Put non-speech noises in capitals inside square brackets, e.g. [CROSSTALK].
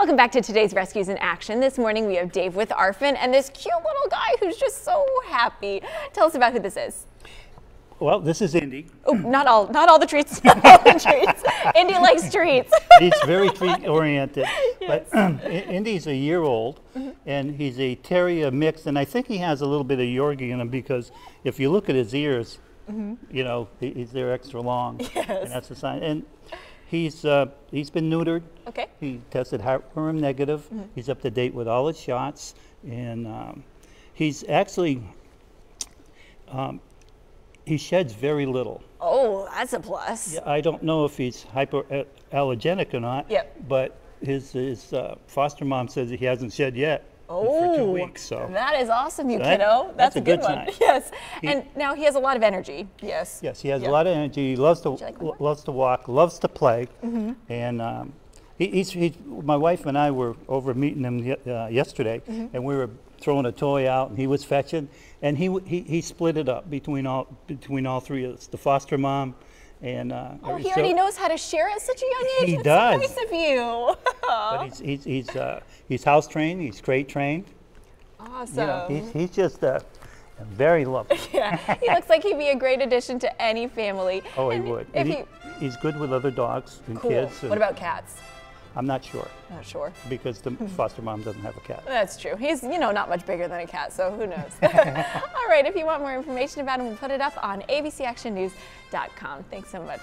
Welcome back to today's Rescues in Action. This morning we have Dave with ARF'n and this cute little guy who's just so happy. Tell us about who this is. Well, this is Indie. Oh, not all, not all the treats. [LAUGHS] Not all the treats. Indie likes treats. [LAUGHS] He's very treat oriented. [LAUGHS] But um, [CLEARS THROAT] Indie's a year old, and he's a terrier mix, and I think he has a little bit of Yorkie in him because if you look at his ears, you know, he, he's they're extra long, Yes. and that's a sign. And he's uh, he's been neutered. Okay. He tested heartworm negative. He's up to date with all his shots, and um, he's actually um, he sheds very little. Oh, that's a plus. Yeah, I don't know if he's hyperallergenic or not. Yep. But his his uh, foster mom says that he hasn't shed yet Oh, for two weeks. So that is awesome, you So that- kiddo. that's That's, a a good, one. [LAUGHS] Yes. He- and now he has a lot of energy. Yes. yes, he has Yeah. a lot of energy. He loves to like one lo- more? loves to walk, loves to play, Mm-hmm. and. Um, he, he's, he's, my wife and I were over meeting him uh, yesterday, Mm-hmm. and we were throwing a toy out, and he was fetching, and he, he, he split it up between all between all three of us, the foster mom, and uh, Oh, he so- already knows how to share at such a young age. He That's does. Nice of you. But he's he's he's, uh, he's house trained. He's crate trained. awesome. You know, he's, he's just uh, very lovely. [LAUGHS] yeah. He looks like he'd be a great addition to any family. Oh, he would. If he, he, he's good with other dogs and cool. kids. and What about cats? I'm not sure Not sure. because the [LAUGHS] foster mom doesn't have a cat. That's true. He's, you know, not much bigger than a cat, so who knows? [LAUGHS] All right, if you want more information about him, we'll put it up on abcactionnews.com. Thanks so much.